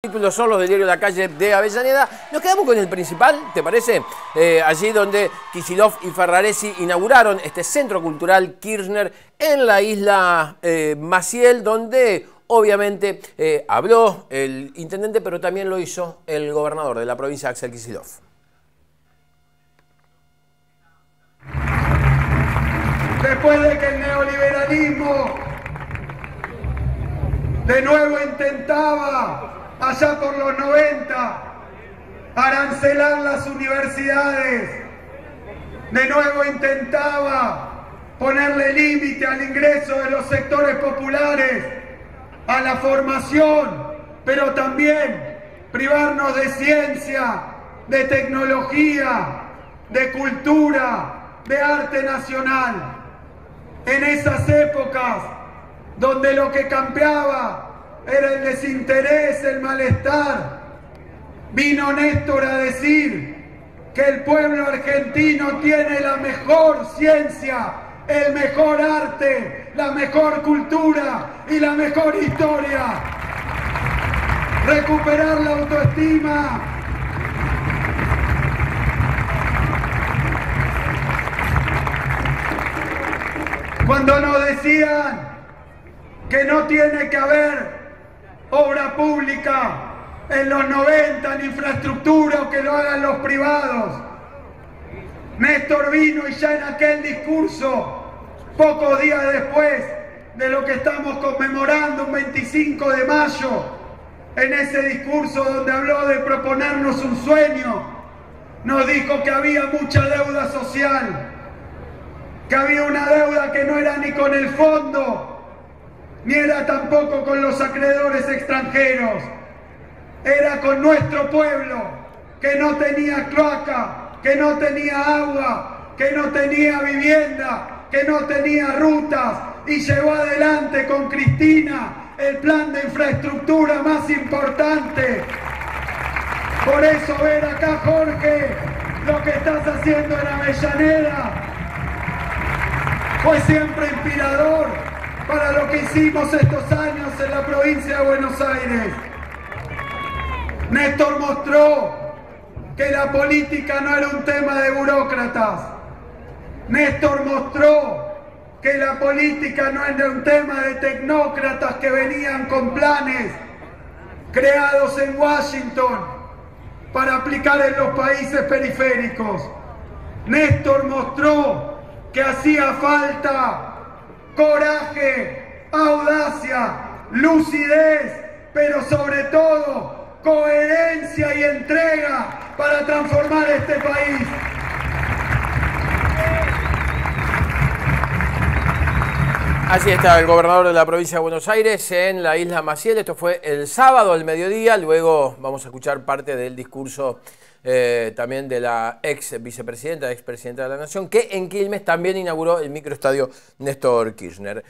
títulos son los del diario La Calle de Avellaneda. Nos quedamos con el principal, ¿te parece? Eh, allí donde Kisilov y Ferraresi inauguraron este centro cultural Kirchner en la isla eh, Maciel, donde obviamente eh, habló el intendente, pero también lo hizo el gobernador de la provincia, Axel Kisilov. Después de que el neoliberalismo de nuevo intentaba allá por los 90, arancelar las universidades. De nuevo intentaba ponerle límite al ingreso de los sectores populares, a la formación, pero también privarnos de ciencia, de tecnología, de cultura, de arte nacional. En esas épocas donde lo que cambiaba era el desinterés, el malestar. Vino Néstor a decir que el pueblo argentino tiene la mejor ciencia, el mejor arte, la mejor cultura y la mejor historia. Recuperar la autoestima. Cuando nos decían que no tiene que haber obra pública en los 90 en infraestructura que lo hagan los privados. Néstor vino y ya en aquel discurso, pocos días después de lo que estamos conmemorando, un 25 de mayo, en ese discurso donde habló de proponernos un sueño, nos dijo que había mucha deuda social, que había una deuda que no era ni con el fondo, ni era tampoco con los acreedores extranjeros, era con nuestro pueblo que no tenía cloaca, que no tenía agua, que no tenía vivienda, que no tenía rutas y llevó adelante con Cristina el plan de infraestructura más importante. Por eso ver acá, Jorge, lo que estás haciendo en Avellaneda. Fue siempre inspirador para lo que hicimos estos años en la provincia de Buenos Aires. Néstor mostró que la política no era un tema de burócratas. Néstor mostró que la política no era un tema de tecnócratas que venían con planes creados en Washington para aplicar en los países periféricos. Néstor mostró que hacía falta coraje, audacia, lucidez, pero sobre todo coherencia y entrega para transformar este país. Así está el gobernador de la provincia de Buenos Aires en la isla Maciel. Esto fue el sábado al mediodía. Luego vamos a escuchar parte del discurso eh, también de la ex vicepresidenta, ex presidenta de la Nación, que en Quilmes también inauguró el microestadio Néstor Kirchner.